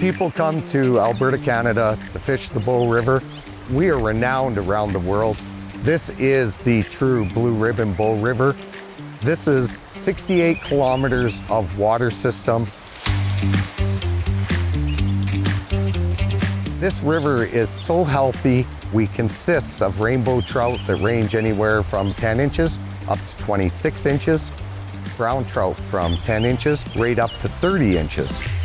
People come to Alberta, Canada to fish the Bow River. We are renowned around the world. This is the true Blue Ribbon Bow River. This is 68 kilometers of water system. This river is so healthy. We consist of rainbow trout that range anywhere from 10 inches up to 26 inches, brown trout from 10 inches right up to 30 inches.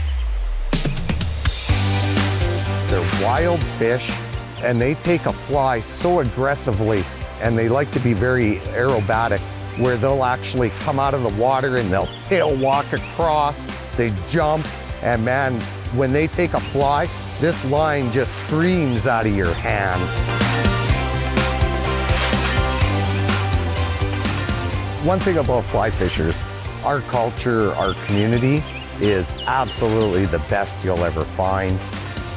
They're wild fish and they take a fly so aggressively and they like to be very aerobatic where they'll actually come out of the water and they'll tail walk across, they jump, and man, when they take a fly, this line just screams out of your hand. One thing about fly fishers, our culture, our community is absolutely the best you'll ever find.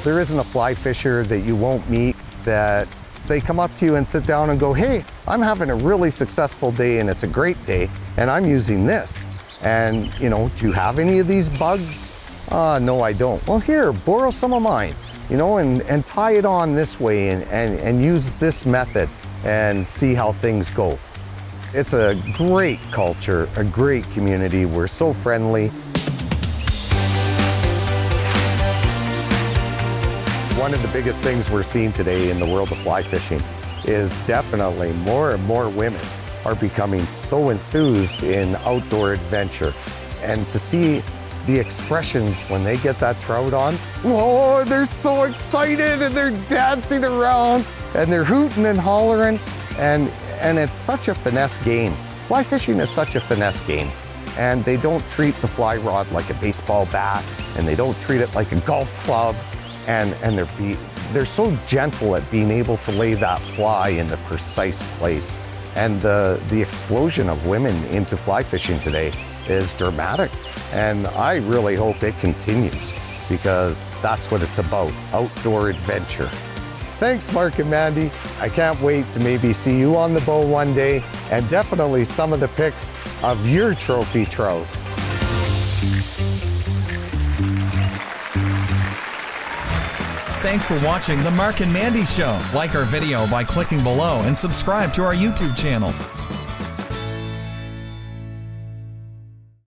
There isn't a fly fisher that you won't meet that they come up to you and sit down and go, hey, I'm having a really successful day and it's a great day and I'm using this. And, you know, do you have any of these bugs? Uh, no, I don't. Well, here, borrow some of mine, you know, and, and tie it on this way and, and, and use this method and see how things go. It's a great culture, a great community. We're so friendly. One of the biggest things we're seeing today in the world of fly fishing is definitely more and more women are becoming so enthused in outdoor adventure. And to see the expressions when they get that trout on, oh, they're so excited and they're dancing around and they're hooting and hollering. And and it's such a finesse game. Fly fishing is such a finesse game. And they don't treat the fly rod like a baseball bat, and they don't treat it like a golf club. And, and they're, be, they're so gentle at being able to lay that fly in the precise place. And the, the explosion of women into fly fishing today is dramatic. And I really hope it continues because that's what it's about, outdoor adventure. Thanks, Marc and Mandy. I can't wait to maybe see you on the bow one day and definitely some of the pics of your trophy trout. Thanks for watching The Marc and Mandy Show. Like our video by clicking below and subscribe to our YouTube channel.